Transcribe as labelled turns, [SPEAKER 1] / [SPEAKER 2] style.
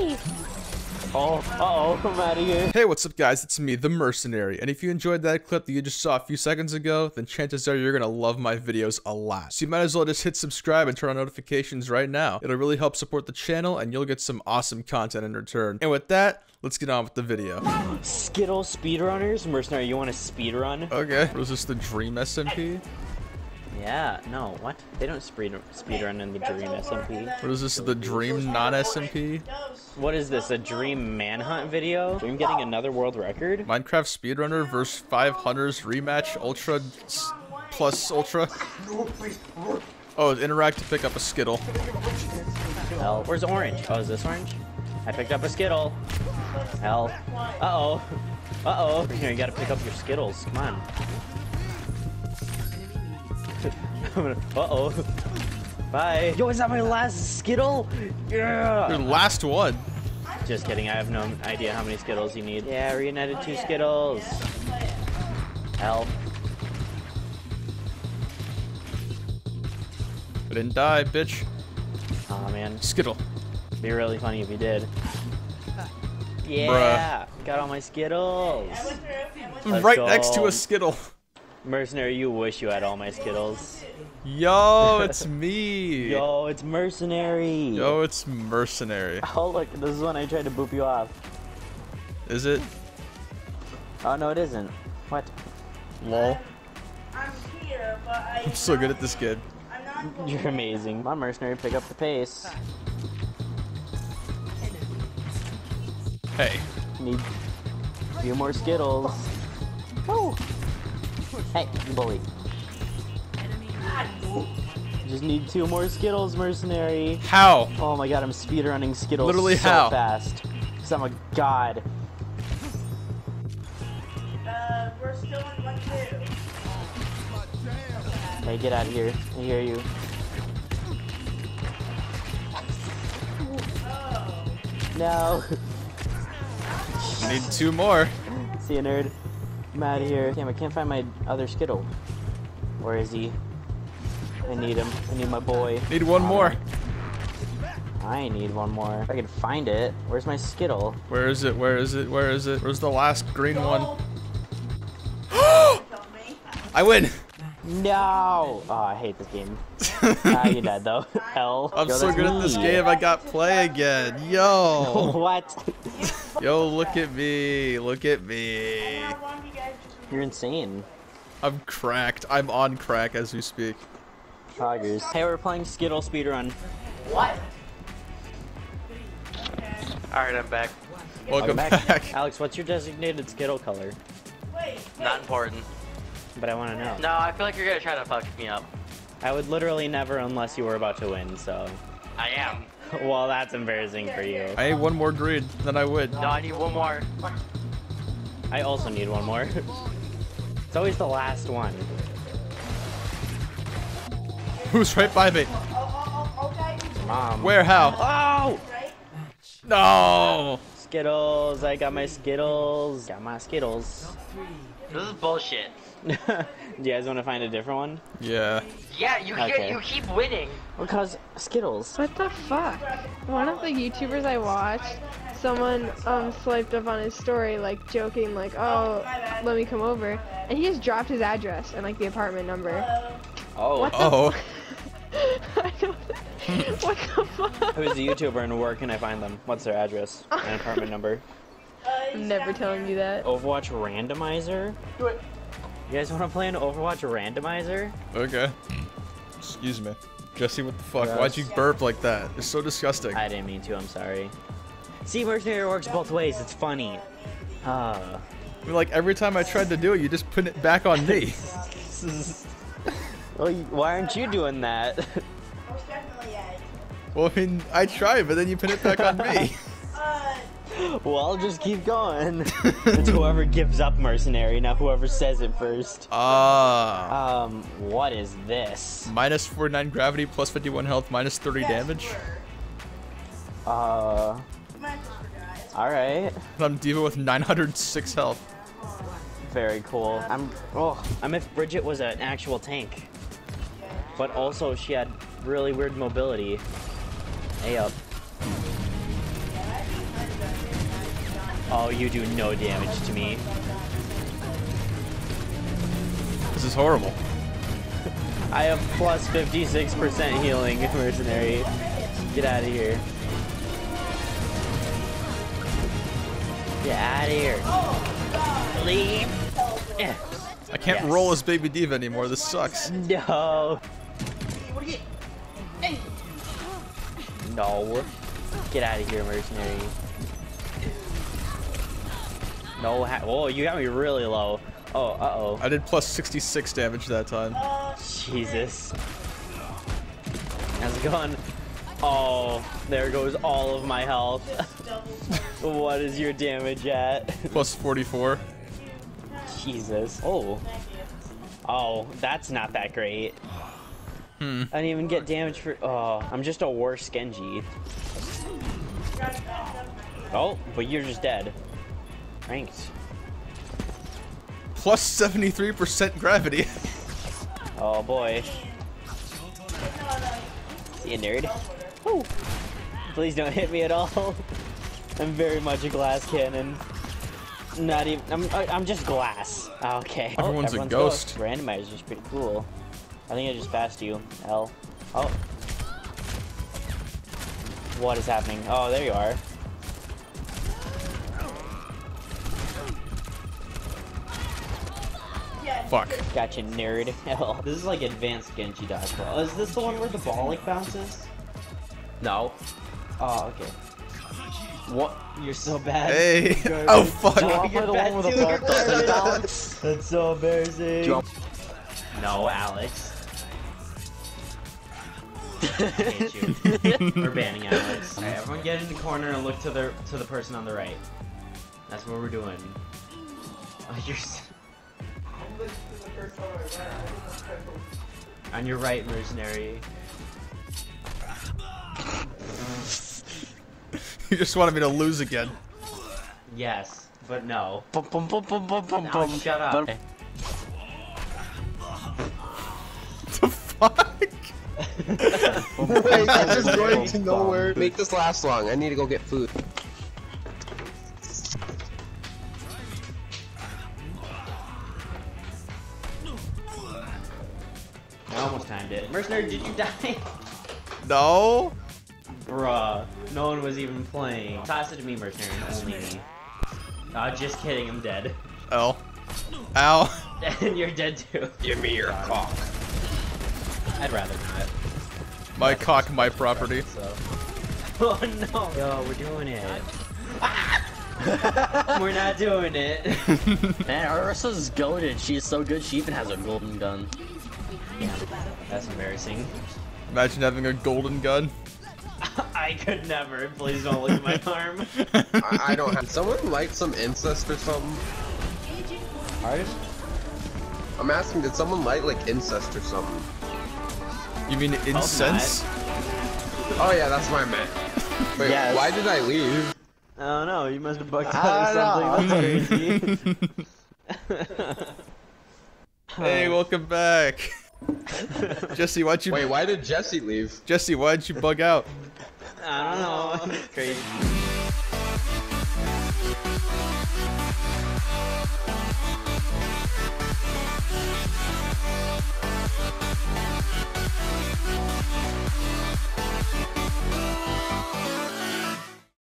[SPEAKER 1] me!
[SPEAKER 2] Oh, uh-oh, I'm out of here.
[SPEAKER 3] Hey, what's up guys? It's me, The Mercenary, and if you enjoyed that clip that you just saw a few seconds ago, then chances are you're gonna love my videos a lot. So you might as well just hit subscribe and turn on notifications right now. It'll really help support the channel, and you'll get some awesome content in return. And with that, let's get on with the video.
[SPEAKER 2] Skittle speedrunners? Mercenary, you want a speedrun?
[SPEAKER 3] Okay, was this the Dream SMP?
[SPEAKER 2] Yeah, no, what? They don't speed speedrun in the Dream SMP.
[SPEAKER 3] What is this, the Dream non-SMP?
[SPEAKER 2] What is this, a Dream Manhunt video? Dream getting another world record?
[SPEAKER 3] Minecraft Speedrunner versus 5 Hunters rematch Ultra plus Ultra. Oh, interact to pick up a Skittle.
[SPEAKER 2] Hell, where's orange? Oh, is this orange? I picked up a Skittle. Hell. Uh-oh. Uh-oh. Here, you gotta pick up your Skittles. Come on. I'm gonna- Uh-oh. Bye. Yo, is that my last Skittle?
[SPEAKER 3] Your
[SPEAKER 2] Yeah.
[SPEAKER 3] last one.
[SPEAKER 2] Just kidding. I have no idea how many Skittles you need. Yeah, reunited two Skittles. Help.
[SPEAKER 3] I didn't die, bitch.
[SPEAKER 2] Oh man,
[SPEAKER 3] Skittle.
[SPEAKER 2] be really funny if you did. Yeah, got all my Skittles. Let's
[SPEAKER 3] right next to a Skittle.
[SPEAKER 2] Mercenary, you wish you had all my Skittles.
[SPEAKER 3] Yo, it's me.
[SPEAKER 2] Yo, it's Mercenary.
[SPEAKER 3] Yo, it's Mercenary.
[SPEAKER 2] Oh look, this is when I tried to boop you off.
[SPEAKER 3] Is it?
[SPEAKER 2] Oh no, it isn't. What?
[SPEAKER 3] Lol.
[SPEAKER 1] I'm here, but I.
[SPEAKER 3] I'm so good at this game.
[SPEAKER 1] I'm not going
[SPEAKER 2] You're amazing. My Mercenary, pick up the pace.
[SPEAKER 3] Hey.
[SPEAKER 2] Need a few more Skittles. Oh. Hey, you bully. Just need two more Skittles, Mercenary.
[SPEAKER 3] How?
[SPEAKER 2] Oh my god, I'm speedrunning Skittles
[SPEAKER 3] Literally
[SPEAKER 2] so
[SPEAKER 3] how?
[SPEAKER 2] fast. Because I'm a god.
[SPEAKER 1] Uh, we're still in one two.
[SPEAKER 2] Hey, get out of here. I hear you. No.
[SPEAKER 3] Need two more.
[SPEAKER 2] See you, nerd. I'm out of here. Damn, I can't find my other Skittle. Where is he? I need him. I need my boy.
[SPEAKER 3] Need one more.
[SPEAKER 2] I need one more. If I can find it. Where's my Skittle?
[SPEAKER 3] Where is it? Where is it? Where is it? Where's the last green one? I win.
[SPEAKER 2] No! Oh, I hate this game. ah, you're dead though. Hell.
[SPEAKER 3] I'm
[SPEAKER 2] Yo,
[SPEAKER 3] so
[SPEAKER 2] that's
[SPEAKER 3] good at this game. I got play again. Yo.
[SPEAKER 2] what?
[SPEAKER 3] Yo, look at me. Look at me.
[SPEAKER 1] How long do you guys just
[SPEAKER 2] You're insane.
[SPEAKER 3] I'm cracked. I'm on crack as we speak.
[SPEAKER 2] Tigers. Hey, we're playing Skittle speedrun.
[SPEAKER 1] What?
[SPEAKER 4] Alright, I'm back.
[SPEAKER 3] Welcome
[SPEAKER 2] Welcome
[SPEAKER 3] back.
[SPEAKER 2] Alex, what's your designated Skittle color?
[SPEAKER 1] Wait.
[SPEAKER 4] Not important.
[SPEAKER 2] But I want to know.
[SPEAKER 4] No, I feel like you're gonna try to fuck me up.
[SPEAKER 2] I would literally never unless you were about to win, so.
[SPEAKER 4] I am.
[SPEAKER 2] well, that's embarrassing for you.
[SPEAKER 3] I need one more green, then I would.
[SPEAKER 4] No, I need one more.
[SPEAKER 2] I also need one more. it's always the last one.
[SPEAKER 3] Who's right by me?
[SPEAKER 2] Mom.
[SPEAKER 3] Where? How?
[SPEAKER 2] Oh!
[SPEAKER 3] No.
[SPEAKER 2] Skittles. I got my Skittles. Got my Skittles.
[SPEAKER 4] This is bullshit.
[SPEAKER 2] Do you guys want to find a different one?
[SPEAKER 3] Yeah.
[SPEAKER 4] Yeah, you
[SPEAKER 2] Okay.
[SPEAKER 4] get, you keep winning.
[SPEAKER 2] Because Skittles.
[SPEAKER 5] What the fuck? One of the YouTubers I watched, someone um swiped up on his story like joking like, "Oh, let me come over," and he just dropped his address and like the apartment number.
[SPEAKER 2] Oh.
[SPEAKER 5] What the?
[SPEAKER 3] Oh.
[SPEAKER 5] I don't. what the fuck?
[SPEAKER 2] Who's the YouTuber and where can I find them? What's their address and apartment number?
[SPEAKER 5] I'm never telling you that.
[SPEAKER 2] Overwatch randomizer?
[SPEAKER 1] Do it.
[SPEAKER 2] You guys want to play an Overwatch randomizer?
[SPEAKER 3] Okay. Excuse me. Jesse, what the fuck?
[SPEAKER 2] Gross.
[SPEAKER 3] Why'd you burp like that? It's so disgusting.
[SPEAKER 2] I didn't mean to. I'm sorry. See, mercenary works both ways. It's funny. Uh,
[SPEAKER 3] I mean, like every time I tried to do it, you just put it back on me.
[SPEAKER 2] well, why aren't you doing that?
[SPEAKER 1] Most definitely, Ed.
[SPEAKER 3] well, I mean, I tried, but then you put it back on me.
[SPEAKER 1] Uh,
[SPEAKER 2] well, I'll just keep going. it's whoever gives up mercenary, not whoever says it first.
[SPEAKER 3] Ah.
[SPEAKER 2] Um, what is this?
[SPEAKER 3] Minus 49 gravity, plus 51 health, minus 30 damage.
[SPEAKER 2] Uh, alright.
[SPEAKER 3] I'm D.Va with 906 health.
[SPEAKER 2] Very cool. I'm, oh, I'm if Brigitte was an actual tank. But also she had really weird mobility. Hey up. Oh, you do no damage to me.
[SPEAKER 3] This is horrible.
[SPEAKER 2] I have plus 56% healing, mercenary. Get out of here. Get out of here. Leave.
[SPEAKER 3] I can't
[SPEAKER 2] Yes.
[SPEAKER 3] roll as Baby D.Va anymore. This sucks.
[SPEAKER 2] No. No. Get out of here, mercenary. No. Ha Whoa, you got me really low. Oh, uh oh.
[SPEAKER 3] I did plus 66 damage that time.
[SPEAKER 2] Jesus. How's it going? Oh, there goes all of my health. what is your damage at?
[SPEAKER 3] Plus 44.
[SPEAKER 2] Jesus. Oh. Oh, that's not that great.
[SPEAKER 3] Hmm.
[SPEAKER 2] I didn't even get damage for. Oh, I'm just a worse Genji. Oh, but you're just dead. Ranked.
[SPEAKER 3] Plus 73% gravity.
[SPEAKER 2] Oh boy. See you, nerd. Woo. Please don't hit me at all. I'm very much a glass cannon. Not even. I'm. I'm just glass. Ah, okay. Oh,
[SPEAKER 3] Everyone's a
[SPEAKER 2] everyone's
[SPEAKER 3] ghost.
[SPEAKER 2] Randomizer's pretty cool. I think I just passed you. L. Oh. What is happening? Oh, there you are.
[SPEAKER 3] Fuck.
[SPEAKER 2] Gotcha, nerd. Hell. This is like advanced Genji dodgeball. Is this the one where the ball like bounces? No. Oh, okay. What? You're so bad.
[SPEAKER 3] Hey. Oh, fuck.
[SPEAKER 2] No, you're
[SPEAKER 6] the
[SPEAKER 2] bad
[SPEAKER 6] one with
[SPEAKER 2] too.
[SPEAKER 6] the ball
[SPEAKER 2] You're
[SPEAKER 6] doesn't
[SPEAKER 2] bad.
[SPEAKER 6] balance?
[SPEAKER 2] That's so embarrassing.
[SPEAKER 6] you
[SPEAKER 2] No, Alex. I hate you. We're banning Alex. Alright, everyone get in the corner and look to the to the person on the right. That's what we're doing. Oh, you're s- on your right, mercenary.
[SPEAKER 3] You just wanted me to lose again.
[SPEAKER 2] Yes, but no.
[SPEAKER 6] Bum, bum, bum, bum, bum, bum,
[SPEAKER 2] No,
[SPEAKER 6] bum.
[SPEAKER 2] shut up.
[SPEAKER 6] Bum.
[SPEAKER 3] the fuck?
[SPEAKER 7] Wait, I'm just going to nowhere. Make this last long. I need to go get food.
[SPEAKER 2] I almost timed it. Mercenary, did you die?
[SPEAKER 3] No.
[SPEAKER 2] Bruh, no one was even playing. Toss it to me, mercenary, and only me. Uh, just kidding, I'm dead.
[SPEAKER 3] L. Ow.
[SPEAKER 2] and you're dead too.
[SPEAKER 7] Give me your cock.
[SPEAKER 2] I'd rather not.
[SPEAKER 3] My cock, my property.
[SPEAKER 2] So. Oh no! Yo, we're doing it. we're not doing it.
[SPEAKER 6] Man, Ursa's goaded. She's so good, she even has a golden gun.
[SPEAKER 2] yeah, that's embarrassing.
[SPEAKER 3] Imagine having a golden gun.
[SPEAKER 2] I could never. Please don't look at my arm.
[SPEAKER 7] I, I don't have. Someone like some incest or something?
[SPEAKER 2] Artist?
[SPEAKER 7] I'm asking, did someone like like incest or something?
[SPEAKER 3] You mean incense?
[SPEAKER 7] Oh yeah, that's what I meant. Wait,
[SPEAKER 2] Yes.
[SPEAKER 7] why did I leave?
[SPEAKER 2] I don't know. You must have bugged out or
[SPEAKER 6] don't
[SPEAKER 2] something. That's crazy.
[SPEAKER 3] hey, welcome back. Jesse, why'd you
[SPEAKER 7] Wait, why did Jesse leave?
[SPEAKER 3] Jesse, why'd you bug out?
[SPEAKER 2] I don't know. It's crazy.